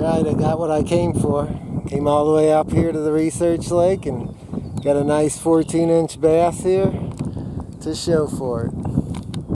Alright, I got what I came for. Came all the way up here to the research lake and got a nice 14 inch bass here to show for it.